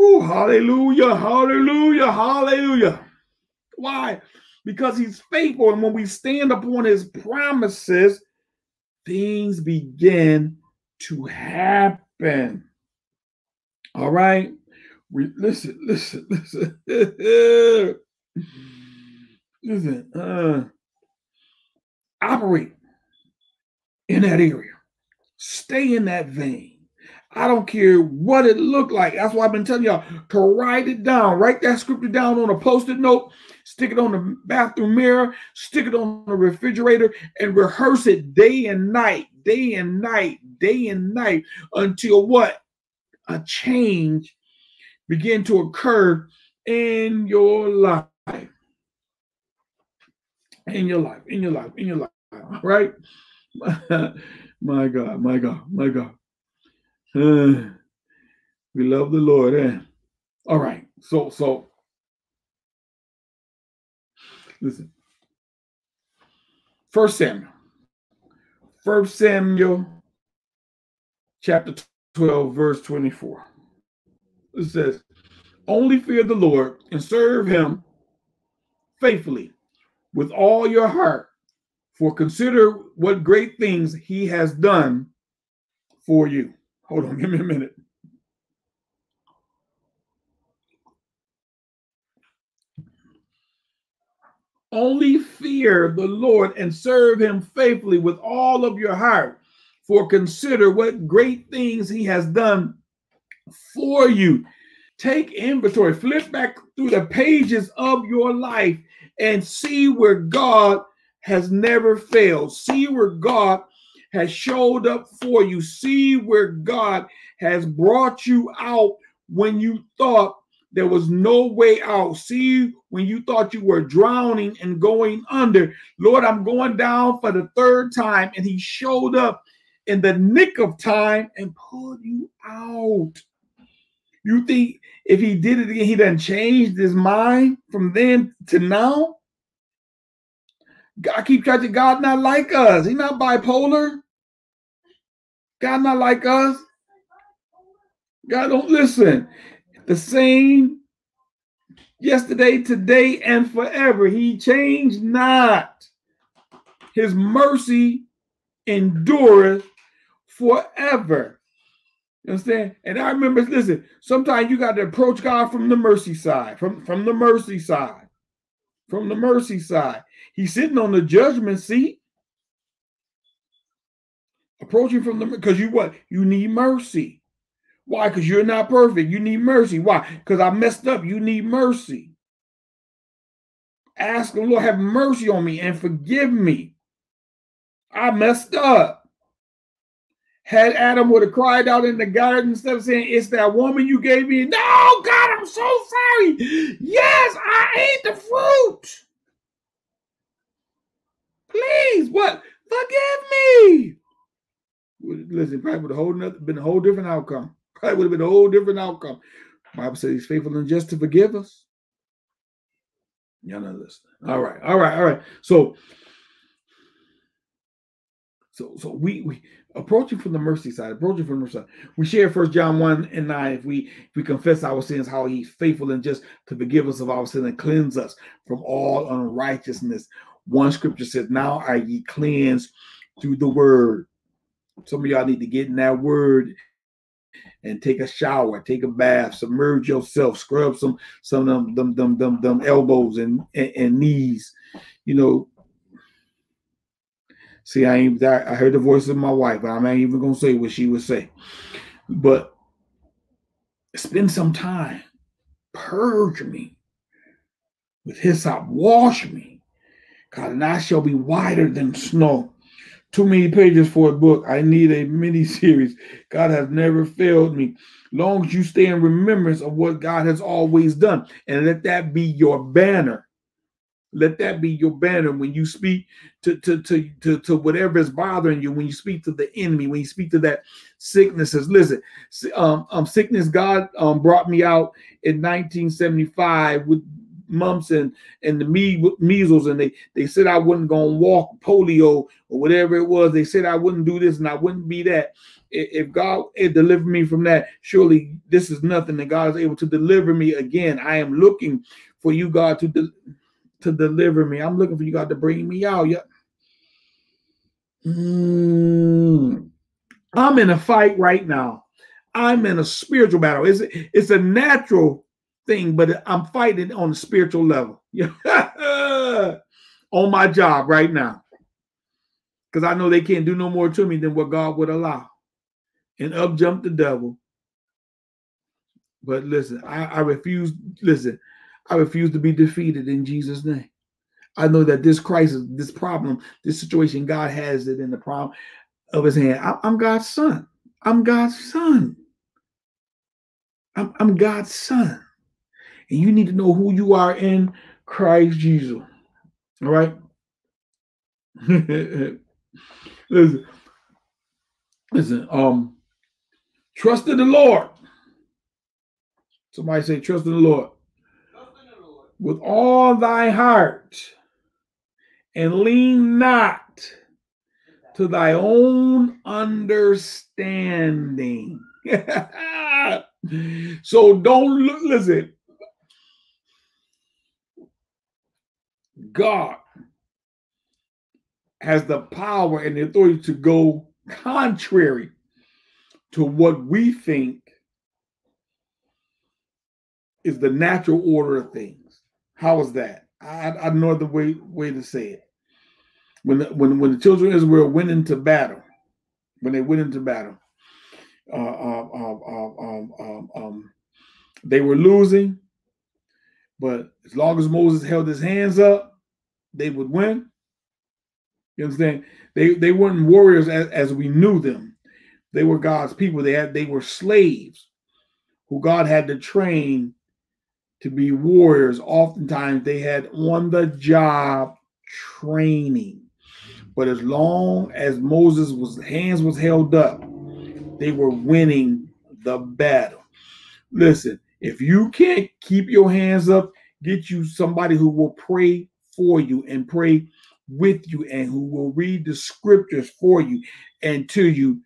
Oh, hallelujah, hallelujah, hallelujah. Why? because he's faithful. And when we stand upon his promises, things begin to happen. All right. We, listen, listen, listen. listen. Uh, operate in that area. Stay in that vein. I don't care what it looked like. That's why I've been telling y'all to write it down. Write that scripture down on a post-it note stick it on the bathroom mirror, stick it on the refrigerator, and rehearse it day and night, day and night, day and night until what? A change begin to occur in your life. In your life, in your life, in your life, right? My God, my God, my God. Uh, we love the Lord. Eh? All right. So, so listen. First Samuel. First Samuel chapter 12, verse 24. It says, Only fear the Lord and serve him faithfully with all your heart, for consider what great things he has done for you. Hold on, give me a minute. Only fear the Lord and serve him faithfully with all of your heart, for consider what great things he has done for you. Take inventory, flip back through the pages of your life and see where God has never failed. See where God has showed up for you. See where God has brought you out when you thought there was no way out. See, when you thought you were drowning and going under, Lord, I'm going down for the third time. And He showed up in the nick of time and pulled you out. You think if He did it again, He done changed His mind from then to now? God keep trying to God not like us. He not bipolar. God not like us. God don't listen the same yesterday, today, and forever. He changed not. His mercy endureth forever. You understand? And I remember, listen, sometimes you got to approach God from the mercy side, from, from the mercy side, from the mercy side. He's sitting on the judgment seat. Approaching from the because you what? You need mercy. Why? Because you're not perfect. You need mercy. Why? Because I messed up. You need mercy. Ask the Lord, have mercy on me and forgive me. I messed up. Had Adam would have cried out in the garden instead of saying, It's that woman you gave me. No, God, I'm so sorry. Yes, I ate the fruit. Please, what? Forgive me. Listen, probably would have been a whole different outcome. Probably would have been a whole different outcome. Bible says he's faithful and just to forgive us. Y'all not listening. All right, all right, all right. So, so, so we we approaching from the mercy side, approaching from the mercy side. We share First John one and nine. If we if we confess our sins, how He's faithful and just to forgive us of our sin and cleanse us from all unrighteousness. One scripture says, "Now are ye cleansed through the word." Some of y'all need to get in that word and take a shower, take a bath, submerge yourself, scrub some some of them them them them, them elbows and, and, and knees. You know. See, I ain't I heard the voice of my wife, I'm not even gonna say what she would say. But spend some time, purge me with hyssop, wash me, God, and I shall be whiter than snow too many pages for a book. I need a mini series. God has never failed me. Long as you stay in remembrance of what God has always done, and let that be your banner. Let that be your banner when you speak to, to, to, to, to whatever is bothering you, when you speak to the enemy, when you speak to that sicknesses. Listen, um, um, sickness, God um, brought me out in 1975 with mumps and and the me- measles, and they they said I wasn't gonna walk polio or whatever it was. They said I wouldn't do this and I wouldn't be that. If God had delivered me from that, surely this is nothing. that God is able to deliver me again. I am looking for you, God, to de- to deliver me. I'm looking for you, God, to bring me out. Yeah. Mm. I'm in a fight right now. I'm in a spiritual battle. It's it's a natural thing, but I'm fighting on a spiritual level. on my job right now. Because I know they can't do no more to me than what God would allow. And up jumped the devil. But listen, I, I refuse, listen, I refuse to be defeated in Jesus' name. I know that this crisis, this problem, this situation, God has it in the palm of his hand. I, am God's son. I'm God's son. I'm, I'm God's son. And you need to know who you are in Christ Jesus. All right? Listen, Listen, um, trust in the Lord. Somebody say, trust in the Lord. In the Lord. With all thy heart, and lean not to thy own understanding. so don't look, listen. God has the power and the authority to go contrary to what we think is the natural order of things. How is that? I, I know the way way to say it. When the, when when the children of Israel went into battle, when they went into battle, uh, um, um, um, um, um, they were losing, but as long as Moses held his hands up, they would win. You understand? They they weren't warriors as, as we knew them. They were God's people. They had they were slaves who God had to train to be warriors. Oftentimes they had on the job training. But as long as Moses was hands was held up, they were winning the battle. Listen, if you can't keep your hands up, get you somebody who will pray for you and pray with you and who will read the scriptures for you and to you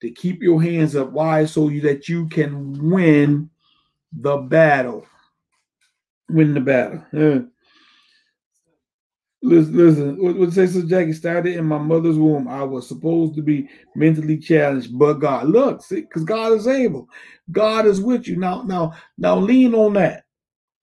to keep your hands up. Why? So that you can win the battle. Win the battle. Yeah. Listen, listen. What, what say, so Jackie started in my mother's womb. I was supposed to be mentally challenged, but God, look, see, because God is able. God is with you. Now, now, now, lean on that.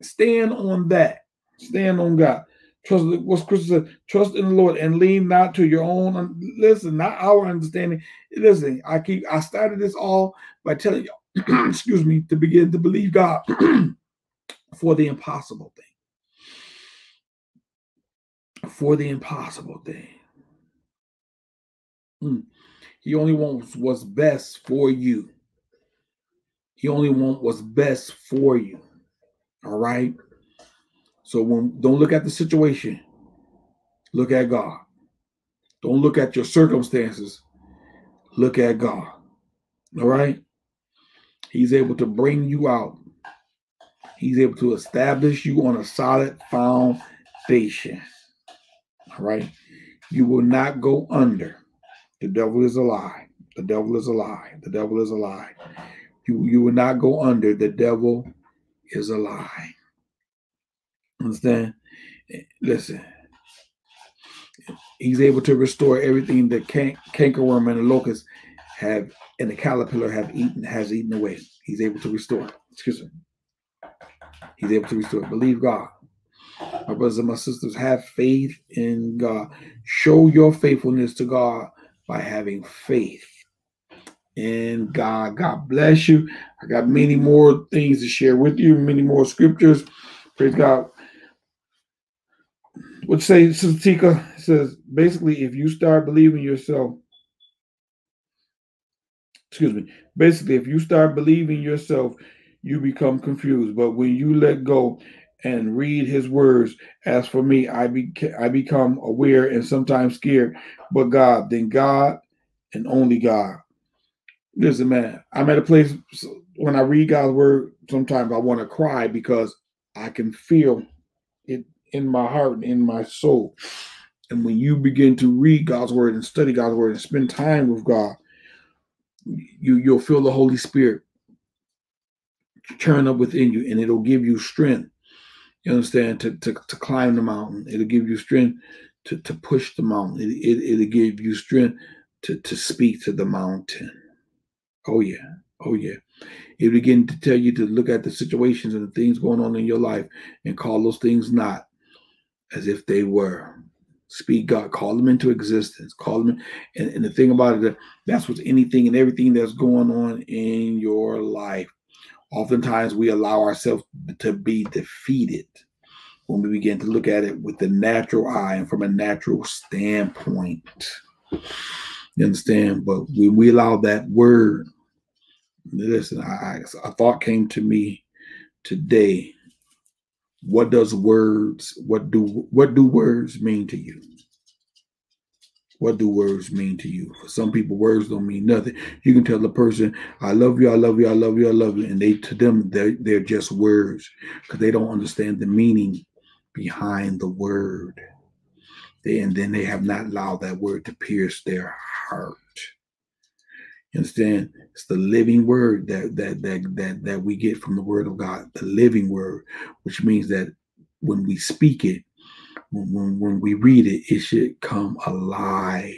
Stand on that. Stand on God. Trust what's Chris said. Trust in the Lord and lean not to your own. Listen, not our understanding. Listen, I keep. I started this all by telling you, excuse me, to begin to believe God for the impossible thing for the impossible thing. Hmm. He only wants what's best for you. He only wants what's best for you. All right. So when don't look at the situation, look at God. Don't look at your circumstances. Look at God. All right. He's able to bring you out. He's able to establish you on a solid foundation. All right. You will not go under. The devil is a lie. The devil is a lie. The devil is a lie. You, you will not go under. The devil is a lie. Understand? Eh, listen. He's able to restore everything that can- cankerworm and the locust have and the caterpillar have eaten has eaten away. He's able to restore. Excuse me. He's able to restore. Believe God. My brothers and my sisters, have faith in God. Show your faithfulness to God by having faith in God. God bless you. I got many more things to share with you, many more scriptures. Praise God. What say Sister Tika says basically if you start believing yourself, excuse me, basically if you start believing yourself, you become confused. But when you let go and read his words. As for me, I be I become aware and sometimes scared, but God, then God and only God. Listen, man, I'm at a place when I read God's word, sometimes I want to cry because I can feel it in my heart and in my soul. And when you begin to read God's word and study God's word and spend time with God, you you'll feel the Holy Spirit turn up within you and it'll give you strength you understand? To, to, to climb the mountain. It'll give you strength to, to push the mountain. It, it, it'll give you strength to, to speak to the mountain. Oh, yeah. Oh, yeah. It begin to tell you to look at the situations and the things going on in your life and call those things not as if they were. Speak God, call them into existence, call them. And, and the thing about it, that's what anything and everything that's going on in your life. Oftentimes, we allow ourselves to be defeated when we begin to look at it with the natural eye and from a natural standpoint. You understand? But when we allow that word, listen, I, a thought came to me today. What does words, what do what do words mean to you? What do words mean to you? For some people, words don't mean nothing. You can tell the person, I love you, I love you, I love you, I love you. And they to them, they're, they're just words because they don't understand the meaning behind the word. They, and then they have not allowed that word to pierce their heart. You understand? It's the living word that that that that that we get from the word of God, the living word, which means that when we speak it, when, when, we read it, it should come alive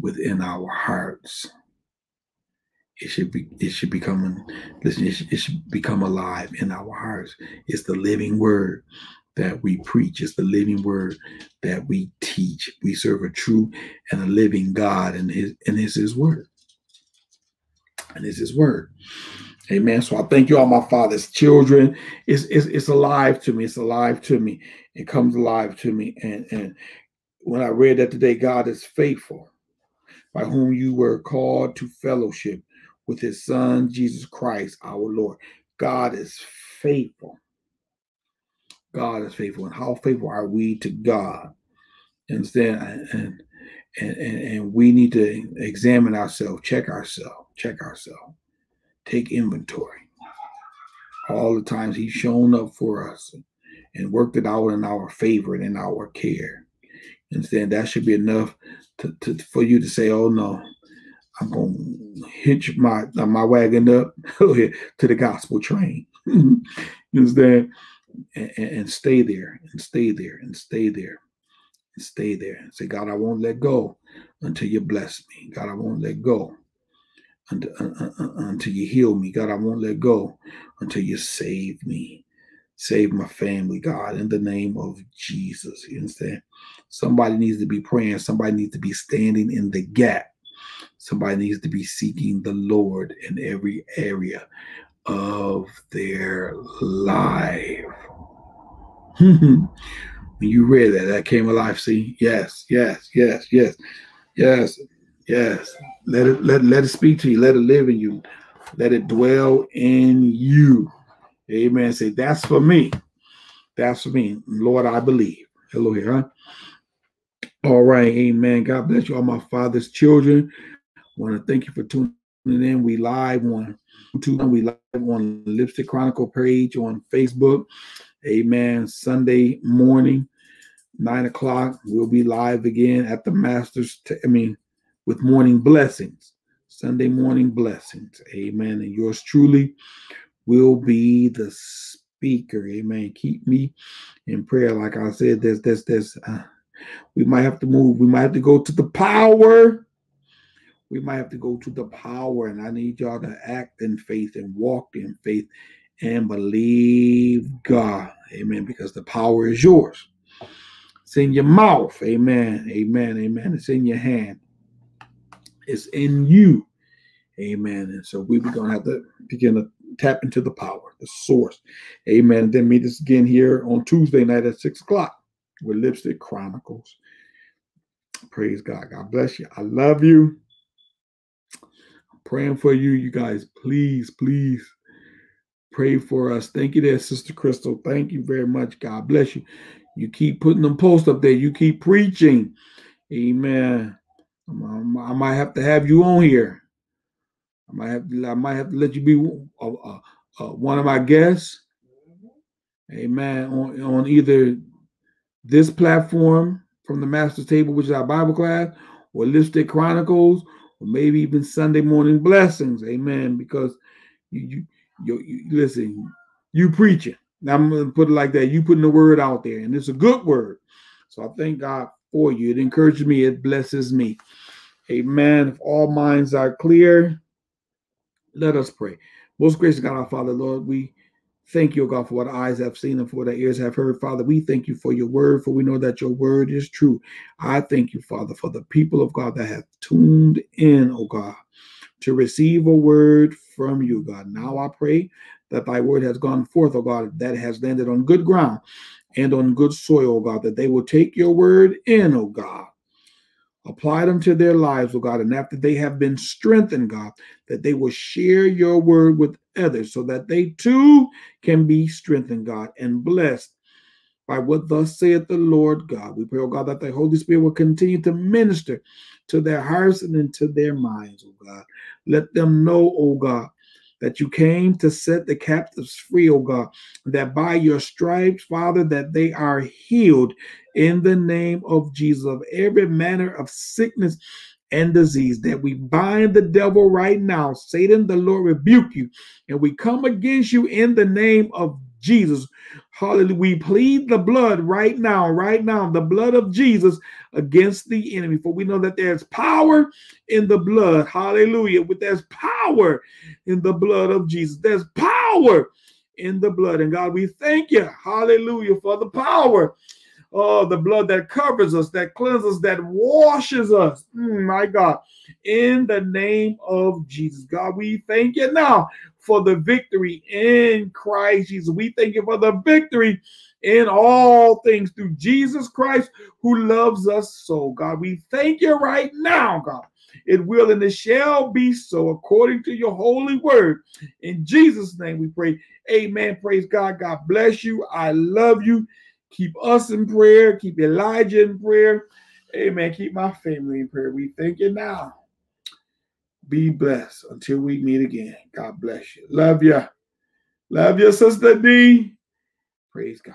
within our hearts. It should be it should become listen, it should, it should become alive in our hearts. It's the living word that we preach. It's the living word that we teach. We serve a true and a living God, and his and it's his word. And it's his word. Amen. So I thank you all, my father's children. It's, it's, it's alive to me. It's alive to me. It comes alive to me. And, and when I read that today, God is faithful, by whom you were called to fellowship with his son, Jesus Christ, our Lord. God is faithful. God is faithful. And how faithful are we to God? Understand? And, and, and, and we need to examine ourselves, check ourselves, check ourselves take inventory. All the times he's shown up for us and worked it out in our favor and in our care. Instead, that should be enough to, to for you to say, "Oh no, I'm to hitch my uh, my wagon up to the gospel train." you understand? And, and, stay there, and stay there, and stay there, stay there, say, "God, I won't let go until you bless me. God, I won't let go until, uh, uh, until you heal me. God, I won't let go until you save me. Save my family, God, in the name of Jesus. You understand? Somebody needs to be praying. Somebody needs to be standing in the gap. Somebody needs to be seeking the Lord in every area of their life. when you read that, that came alive. See, yes, yes, yes, yes, yes. Yes. Let it let, let it speak to you. Let it live in you. Let it dwell in you. Amen. Say, that's for me. That's for me. Lord, I believe. Hello here, huh? All right. Amen. God bless you, all my father's children. I want to thank you for tuning in. We live on YouTube. We live on Lipstick Chronicle page on Facebook. Amen. Sunday morning, nine o'clock. We'll be live again at the Masters. T- I mean, with morning blessings, Sunday morning blessings. Amen. And yours truly will be the speaker. Amen. Keep me in prayer. Like I said, there's, there's, there's, uh, we might have to move. We might have to go to the power. We might have to go to the power. And I need y'all to act in faith and walk in faith and believe God. Amen. Because the power is yours. It's in your mouth. Amen. Amen. Amen. It's in your hand It's in you. Amen. And so we are going to have to begin to tap into the power, the source. Amen. Then meet us again here on Tuesday night at six o'clock with Lipstick Chronicles. Praise God. God bless you. I love you. I'm praying for you. You guys, please, please pray for us. Thank you there, Sister Crystal. Thank you very much. God bless you. You keep putting them posts up there. You keep preaching. Amen. I might have to have you on here. I might have to, I might have to let you be uh, uh, uh, one of my guests. Amen. On, on either this platform from the Master's Table, which is our Bible class, or Lipstick Chronicles, or maybe even Sunday morning blessings. Amen. Because you you, you, you listen, you preaching. I'm gonna put it like that. You putting the word out there, and it's a good word. So I thank God for you. It encourages me, it blesses me. Amen. If all minds are clear, let us pray. Most gracious God, our Father, Lord, we thank you, God, for what eyes have seen and for what ears have heard. Father, we thank you for your word, for we know that your word is true. I thank you, Father, for the people of God that have tuned in, oh God, to receive a word from you, God. Now I pray that thy word has gone forth, oh God, that has landed on good ground and on good soil, O God, that they will take your word in, O God. Apply them to their lives, O God, and after they have been strengthened, God, that they will share your word with others so that they too can be strengthened, God, and blessed by what thus saith the Lord God. We pray, oh God, that the Holy Spirit will continue to minister to their hearts and into their minds, oh God. Let them know, oh God, that you came to set the captives free, oh God, that by your stripes, Father, that they are healed in the name of Jesus of every manner of sickness and disease, that we bind the devil right now. Satan, the Lord rebuke you, and we come against you in the name of Jesus. Hallelujah. We plead the blood right now, right now, the blood of Jesus against the enemy. For we know that there's power in the blood. Hallelujah. But there's power in the blood of Jesus. There's power in the blood. And God, we thank you. Hallelujah for the power Oh, the blood that covers us, that cleanses, that washes us. Mm, my God, in the name of Jesus. God, we thank you now for the victory in Christ Jesus. We thank you for the victory in all things through Jesus Christ who loves us so. God, we thank you right now, God. It will and it shall be so according to your holy word. In Jesus' name we pray. Amen. Praise God. God bless you. I love you. Keep us in prayer. Keep Elijah in prayer. Amen. Keep my family in prayer. We thank you now. Be blessed until we meet again. God bless you. Love you. Love you, Sister D. Praise God.